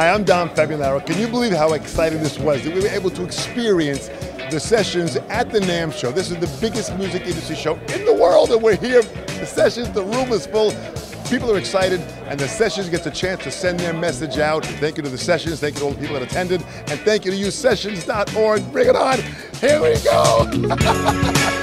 Hi, I'm Dom Famularo. Can you believe how excited this was that we were able to experience the sessions at the NAMM show? This is the biggest music industry show in the world, and we're here. The sessions, the room is full. People are excited, and the sessions gets a chance to send their message out. Thank you to the sessions, thank you to all the people that attended, and thank you to you, sessions.org. Bring it on. Here we go.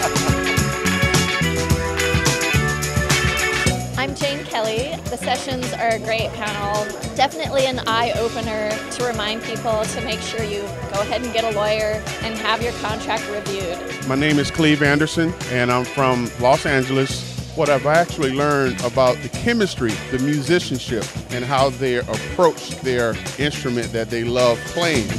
Kelly. The sessions are a great panel. Definitely an eye opener to remind people to make sure you go ahead and get a lawyer and have your contract reviewed. My name is Cleve Anderson, and I'm from Los Angeles. What I've actually learned about the chemistry, the musicianship, and how they approach their instrument that they love playing.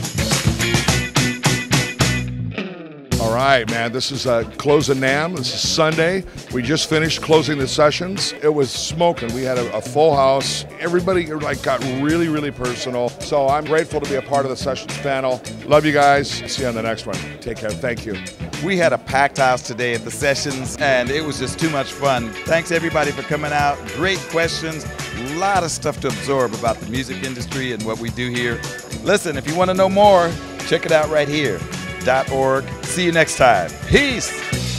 Right, man. This is uh, closing NAMM. This is Sunday. We just finished closing the sessions. It was smoking. We had a, a, full house. Everybody like got really, really personal. So I'm grateful to be a part of the sessions panel. Love you guys. See you on the next one. Take care. Thank you. We had a packed house today at the sessions, and it was just too much fun. Thanks everybody for coming out. Great questions. A lot of stuff to absorb about the music industry and what we do here. Listen, if you want to know more, check it out right here. See you next time. Peace.